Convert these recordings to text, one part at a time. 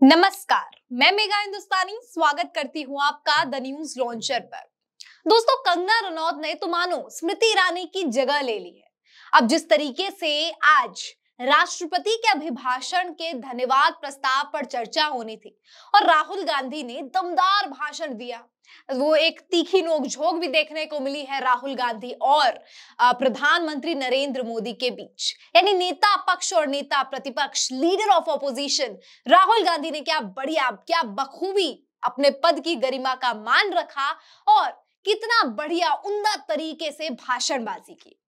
नमस्कार, मैं मेगा हिंदुस्तानी, स्वागत करती हूँ आपका द न्यूज़ लॉन्चर पर। दोस्तों, कंगना रनौत ने तो मानो स्मृति ईरानी की जगह ले ली है। अब जिस तरीके से आज राष्ट्रपति के अभिभाषण के धन्यवाद प्रस्ताव पर चर्चा होनी थी और राहुल गांधी ने दमदार भाषण दिया। वो एक तीखी नोकझोंक भी देखने को मिली है राहुल गांधी और प्रधानमंत्री नरेंद्र मोदी के बीच। यानी नेता पक्ष और नेता प्रतिपक्ष, leader of opposition, Rahul Gandhi ने क्या बढ़िया, क्या बखूबी अपने पद की गरिमा का मान रखा और कितना बढ़िया, उमदा तरीके से भाषणबाजी की।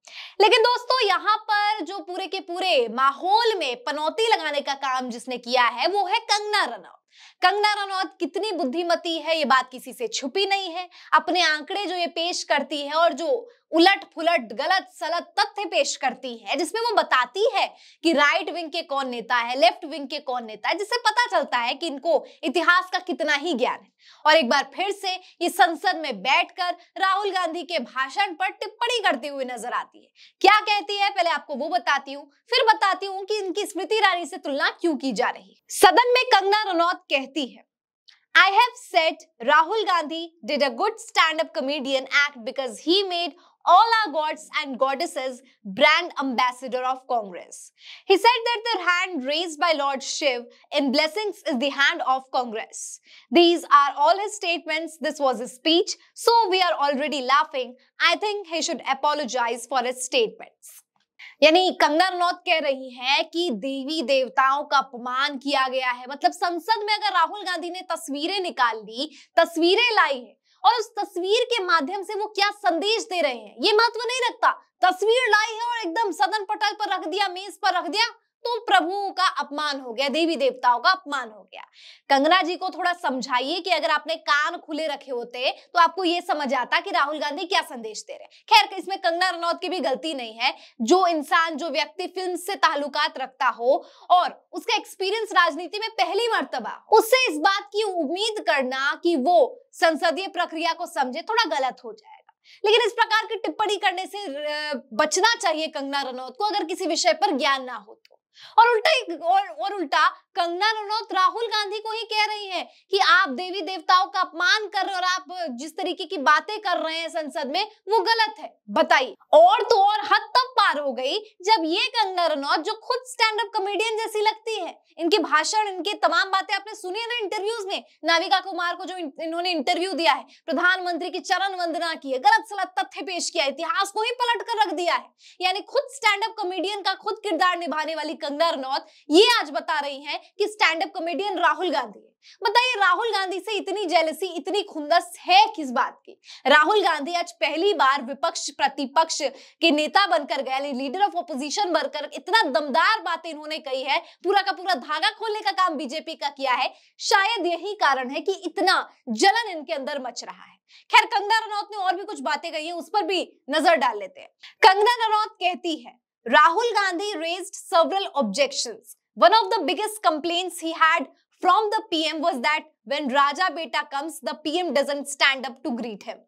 लेकिन दोस्तों, यहाँ पर जो पूरे के पूरे माहौल में पनौती लगाने का काम जिसने किया है, वो है कंगना रनौत। कंगना रनौत कितनी बुद्धिमती है, ये बात किसी से छुपी नहीं है। अपने आंकड़े जो ये पेश करती है और जो उलट फुलट गलत सलत तथ्य पेश करती है, जिसमें वो बताती है कि राइट विंग के कौन नेता है लेफ़्ट विंग के कौन नेता है, जिससे पता चलता है कि इनको इतिहास का कितना ही ज्ञान है। और एक बार फिर से ये संसद में बैठकर राहुल गांधी के भाषण पर टिप्पणी करती हुई नज़र आती है। क्या कहती है? पहले आपको वो बताती हूँ, फिर बताती हूँ कि इनकी स्मृति ईरानी से तुलना क्यों की जा रही सदन में कंगना रनौत कहती है, I have said Rahul Gandhi did a good stand-up comedian act because he made all our gods and goddesses brand ambassador of Congress. He said that the hand raised by Lord Shiv in blessings is the hand of Congress. These are all his statements. This was his speech. So we are already laughing. I think he should apologize for his statements. यानी कंगना रनौत कह रही है कि देवी देवताओं का अपमान किया गया है मतलब संसद में अगर राहुल गांधी ने तस्वीरें निकाल ली तस्वीरें लाई है और उस तस्वीर के माध्यम से वो क्या संदेश दे रहे हैं? ये महत्व नहीं रखता। तस्वीर लाई है और एकदम सदन पटल पर रख दिया, मेज पर रख दिया। तो प्रभु का अपमान हो गया, देवी देवताओं का अपमान हो गया। कंगना जी को थोड़ा समझाइए कि अगर आपने कान खुले रखे होते तो आपको ये समझ आता कि राहुल गांधी क्या संदेश दे रहे खैर इसमें कंगना रनौत की भी गलती नहीं है। जो इंसान, जो व्यक्ति फ़िल्म से ताल्लुकात रखता हो और उसका एक्सपीरियंस राजनीति में पहली मरतबा उससे इस बात की उम्मीद करना कि वो संसदीय प्रक्रिया को समझे, थोड़ा गलत हो जाएगा। लेकिन इस प्रकार की टिप्पणी करने से बचना चाहिए कंगना रनौत को, अगर किसी विषय पर ज्ञान ना हो तो। और उल्टा और, और उल्टा कंगना रनौत राहुल गांधी को ही कह रही है कि आप देवी देवताओं का अपमान कर रहे और आप जिस तरीके की बातें कर रहे हैं संसद में, वो गलत है। बताइए। और तो और हद तक पार हो गई जब ये कंगना रनौत, जो खुद स्टैंड अप कॉमेडियन जैसी लगती है, इनके भाषण, इनके तमाम बातें आपने सुनी है ना इंटरव्यूज़ में? नाविका कुमार को जो इन्होंने इंटरव्यू दिया है, प्रधानमंत्री की चरण वंदना की है, गलत सलत तथ्य पेश किया इतिहास को ही पलट कर रख दिया है। यानी खुद स्टैंड अप कॉमेडियन का खुद किरदार निभाने वाली कंगना रनौत ये आज बता रही है कि stand up comedian Rahul Gandhi है। बताइए, राहुल गांधी से इतनी जेलसी इतनी खुंदस है किस बात की? राहुल गांधी आज पहली बार विपक्ष, प्रतिपक्ष के नेता बनकर गए लीडर ऑफ़ ऑपोजिशन बनकर इतना दमदार बातें इन्होंने कही है, पूरा का पूरा धागा खोलने का काम बीजेपी का किया है, शायद यही कारण है कि इतना जलन इनके अंदर मच रहा है। खैर, कंगना रनौत ने और भी कुछ बातें कही है, उस पर भी नज़र डाल लेते हैं। कंगना रनौत कहती है, Rahul Gandhi raised several objections. One of the biggest complaints he had from the pm was that when raja beta comes the pm doesn't stand up to greet him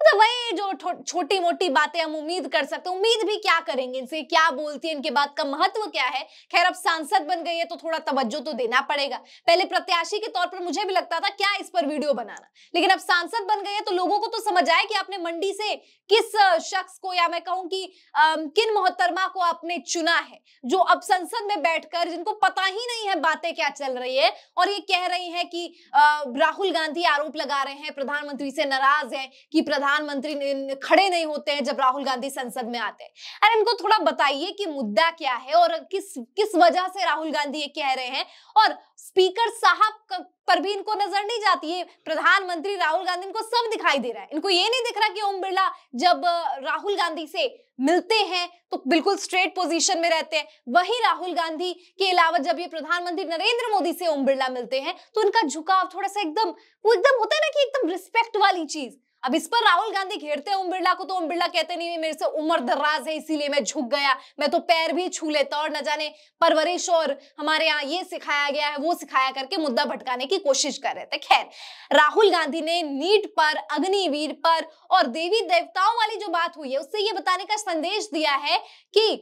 मतलब वही जो छोटी मोटी बातें हम उम्मीद कर सकते हैं। उम्मीद भी क्या करेंगे? इनसे क्या बोलती है? इनके बात का महत्व क्या है? खैर, अब सांसद बन गई है तो थोड़ा तवज्जो तो देना पड़ेगा। पहले प्रत्याशी के तौर पर मुझे भी लगता था, क्या इस पर वीडियो बनाना? लेकिन अब सांसद बन गई है तो लोगों को तो समझ आए कि आपने मंडी से किस शख्स को या मैं कहूँ कि किन मोहतरमा को आपने चुना है? जो अब संसद में बैठकर, जिनको पता ही नहीं है बातें क्या चल रही है, और ये कह रही है कि राहुल गांधी आरोप लगा रहे हैं, प्रधानमंत्री से नाराज़ है कि प्रधान प्रधानमंत्री खड़े नहीं होते हैं जब राहुल गांधी संसद में आते हैं। अरे इनको थोड़ा बताइए कि मुद्दा क्या है और किस किस वजह से राहुल गांधी ये कह रहे हैं और स्पीकर साहब पर भी इनको नज़र नहीं जाती है। प्रधानमंत्री राहुल गांधी इनको सब दिखाई दे रहा है। इनको ये नहीं दिख रहा कि ओम बिरला जब राहुल गांधी से मिलते हैं तो बिल्कुल स्ट्रेट पोजीशन में रहते हैं। वही राहुल गांधी के अलावा जब ये प्रधानमंत्री नरेंद्र मोदी से ओम बिरला मिलते हैं तो उनका झुकाव थोड़ा सा एकदम, वो एकदम होता है ना कि एकदम रिस्पेक्ट वाली चीज़। अब इस पर राहुल गांधी घेरते ओम बिरला को तो ओम बिरला कहते नहीं, मेरे से उम्र दर्राज है, इसीलिए मैं झुक गया। मैं तो पैर भी छू लेता और न जाने परवरिश और हमारे यहाँ ये सिखाया गया है, वो सिखाया करके मुद्दा भटकाने की कोशिश कर रहे थे। खैर, राहुल गांधी ने नीट पर, अग्निवीर पर और देवी देवताओं वाली जो बात हुई है, उससे ये बताने का संदेश दिया है कि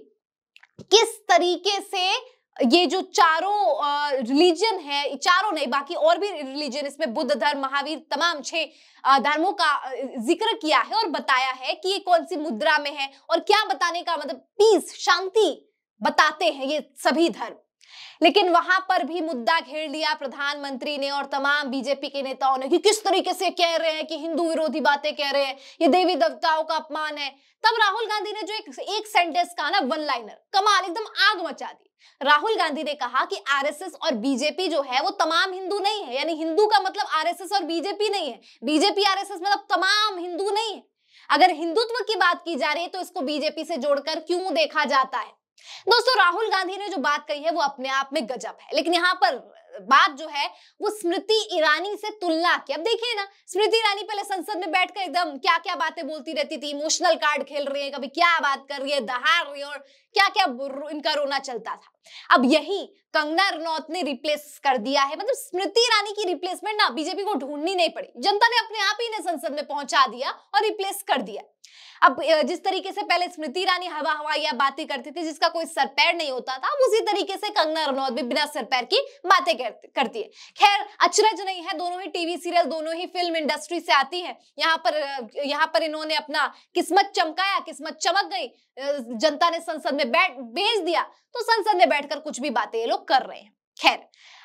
किस तरीके से ये जो चारों रिलीजन है, चारों नहीं, बाकी और भी रिलीजन इसमें बुद्ध धर्म, महावीर, तमाम छह धर्मों का ज़िक्र किया है और बताया है कि ये कौन सी मुद्रा में है और क्या बताने का मतलब पीस शांति बताते हैं ये सभी धर्म। लेकिन वहाँ पर भी मुद्दा घेर लिया प्रधानमंत्री ने और तमाम बीजेपी के नेताओं ने कि किस तरीके से कह रहे हैं कि हिंदू विरोधी बातें कह रहे हैं ये देवी देवताओं का अपमान है। तब राहुल गांधी ने जो एक, एक सेंटेंस कहा ना वन लाइनर कमाल एकदम आग मचा दी। राहुल गांधी ने कहा कि आरएसएस और बीजेपी जो है वो तमाम हिंदू नहीं है यानी हिंदू का मतलब आरएसएस और बीजेपी नहीं है। बीजेपी आरएसएस मतलब तमाम हिंदू नहीं है। अगर हिंदुत्व की बात की जा रही है तो इसको बीजेपी से जोड़कर क्यों देखा जाता है? दोस्तों, राहुल गांधी ने जो बात कही है, वो अपने आप में गजब है। लेकिन यहाँ पर बात जो है, वो स्मृति ईरानी से तुलना की। अब देखिए ना, स्मृति ईरानी पहले संसद में बैठकर एकदम क्या क्या बातें बोलती रहती थी इमोशनल कार्ड खेल रही है, कभी क्या बात कर रही है, दहाड़ रही है और क्या क्या इनका रोना चलता था। अब यही कंगना रनौत ने रिप्लेस कर दिया है। मतलब स्मृति ईरानी की रिप्लेसमेंट ना बीजेपी को ढूंढनी नहीं पड़ी। जनता ने अपने आप ही ने संसद में पहुँचा दिया और रिप्लेस कर दिया। अब जिस तरीके से पहले स्मृति ईरानी हवा हवाई बातें करती थी, जिसका कोई सर पैर नहीं होता था अब उसी तरीके से कंगना रनौत भी बिना सर पैर की बातें करती है। खैर, अचरज नहीं है, दोनों ही टीवी सीरियल, दोनों ही फ़िल्म इंडस्ट्री से आती है। यहाँ पर यहाँ पर इन्होंने अपना किस्मत चमकाया, किस्मत चमक गई जनता ने संसद में बैठ, भेज दिया तो संसद में बैठकर कुछ भी बातें ये लोग कर रहे हैं। खैर,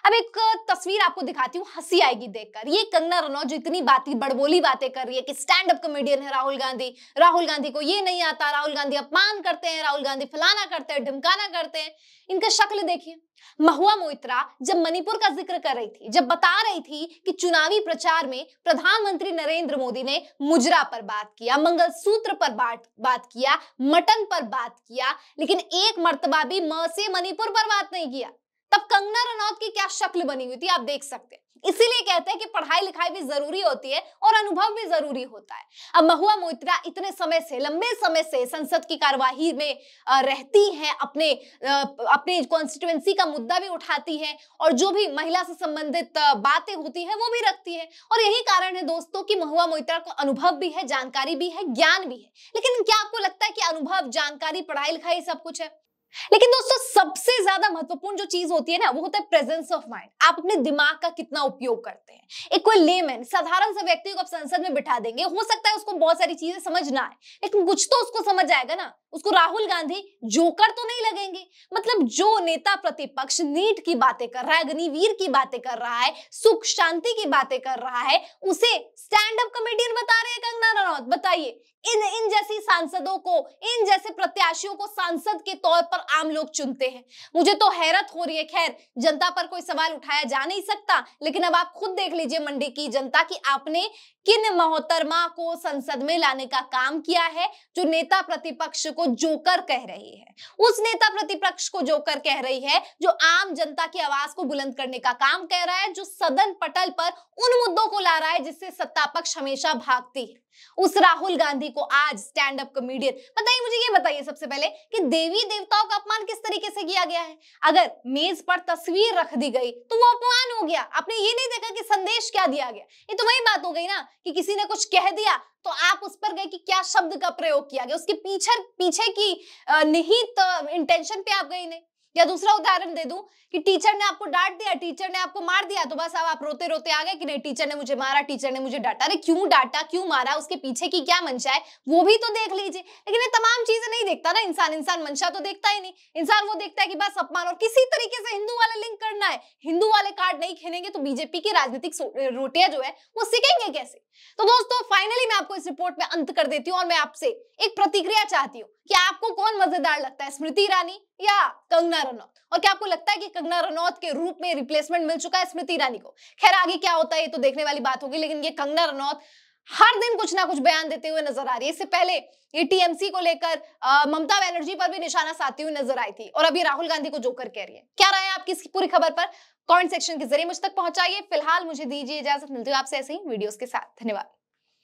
अब एक तस्वीर आपको दिखाती हूँ, हँसी आएगी देखकर। ये कंगना रनौत जो इतनी बाती, बड़बोली बातें कर रही है कि स्टैंड अप कॉमेडियन है राहुल गांधी। राहुल गांधी को ये नहीं आता, राहुल गांधी अपमान करते हैं, राहुल गांधी फलाना करते हैं, ढिमकाना करते हैं। इनका शक्ल देखिए। महुआ मोइत्रा जब मणिपुर का ज़िक्र कर रही थी, जब बता रही थी कि चुनावी प्रचार में प्रधानमंत्री नरेंद्र मोदी ने मुजरा पर बात किया, मंगलसूत्र पर बात बात किया, मटन पर बात किया, लेकिन एक मर्तबा भी म से मणिपुर पर बात नहीं किया। तब कंगना रनौत की क्या शक्ल बनी हुई थी, आप देख सकते हैं। इसीलिए कहते हैं कि पढ़ाई लिखाई भी ज़रूरी होती है और अनुभव भी ज़रूरी होता है। अब महुआ मोइत्रा इतने समय से, लंबे समय से संसद की कार्यवाही में रहती है, अपने अपने कॉन्स्टिट्युएंसी का मुद्दा भी उठाती है और जो भी महिला से संबंधित बातें होती है, वो भी रखती है। और यही कारण है दोस्तों की महुआ मोइत्रा को अनुभव भी है, जानकारी भी है, ज्ञान भी है। लेकिन क्या आपको लगता है कि अनुभव, जानकारी पढ़ाई लिखाई सब कुछ है? लेकिन दोस्तों, सबसे ज़्यादा महत्वपूर्ण जो चीज़ होती है ना, वो होता है प्रेजेंस ऑफ़ माइंड आप अपने दिमाग का कितना उपयोग करते हैं। एक कोई लेमैन साधारण सा व्यक्ति को आप संसद में बिठा देंगे, हो सकता है उसको बहुत सारी चीज़ें समझ ना आए, लेकिन कुछ तो उसको समझ आएगा ना। उसको राहुल गांधी जोकर तो नहीं लगेंगे। मतलब जो नेता प्रतिपक्ष नीट की बातें कर रहा है, अग्निवीर की बातें कर रहा है, सुख शांति की बातें कर रहा है, उसे स्टैंड अप कॉमेडियन बता रहे हैं कंगना रनौत। बताइए इन इन जैसी सांसदों को, इन जैसे प्रत्याशियों को सांसद के तौर पर आम लोग चुनते हैं। मुझे तो हैरत हो रही है, खैर, जनता पर कोई सवाल उठाया जा नहीं सकता, लेकिन अब आप खुद देख लीजिए मंडी की जनता की आपने किन मोहतरमा को संसद में लाने का काम किया है, जो नेता प्रतिपक्ष को जोकर कह रही है। उस नेता प्रतिपक्ष को जोकर कह रही है, जो आम जनता की आवाज़ को बुलंद करने का काम कह रहा है, जो सदन पटल पर उन मुद्दों को ला रहा है, जिससे सत्ता पक्ष हमेशा भागती है। उस राहुल गांधी को आज स्टैंड अप कॉमेडियन बताइए मुझे ये बताइए सबसे पहले कि देवी देवताओं का अपमान किस तरीके से किया गया है? अगर मेज पर तस्वीर रख दी गई तो वो अपमान हो गया। आपने ये नहीं देखा कि संदेश क्या दिया गया? ये तो वही बात हो गई ना, कि किसी ने कुछ कह दिया तो आप उस पर गए कि क्या शब्द का प्रयोग किया गया? उसके पीछे पीछे की निहित इंटेंशन पे आप गई नहीं या दूसरा उदाहरण दे दूँ कि टीचर ने आपको डांट दिया, टीचर ने आपको मार दिया तो बस अब आप रोते रोते आ गए कि नहीं, टीचर ने मुझे मारा, टीचर ने मुझे डांटा। अरे क्यों डांटा, क्यों मारा, उसके पीछे की क्या मंशा है, वो भी तो देख लीजिए। लेकिन ये तमाम चीज़ें नहीं देखता ना इंसान इंसान मंशा तो देखता ही नहीं। इंसान वो देखता है कि बस अपमान और किसी तरीके से हिंदू वाला लिंक करना है। हिंदू वाले कार्ड नहीं खेलेंगे तो बीजेपी की राजनीतिक रोटियाँ जो है, वो सीखेंगे कैसे? तो दोस्तों फाइनली मैं आपको इस रिपोर्ट में अंत कर देती हूँ और मैं आपसे एक प्रतिक्रिया चाहती हूँ कि आपको कौन मज़ेदार लगता है, स्मृति ईरानी या कंगना रनौत और क्या आपको लगता है कि कंगना रनौत के रूप में रिप्लेसमेंट मिल चुका है स्मृति ईरानी को? खैर, आगे क्या होता है, ये तो देखने वाली बात होगी, लेकिन ये कंगना रनौत हर दिन कुछ ना कुछ बयान देते हुए नज़र आ रही है। इससे पहले ये टीएमसी को लेकर ममता बनर्जी पर भी निशाना साधती हुई नज़र आई थी, और अभी राहुल गांधी को जोकर कह रही है। क्या राय आपकी पूरी खबर पर? कमेंट सेक्शन के ज़रिए मुझ तक पहुंचाइए। फ़िलहाल मुझे दीजिए इजाज़त, मिलती है आपसे ऐसे ही वीडियोस के साथ। धन्यवाद।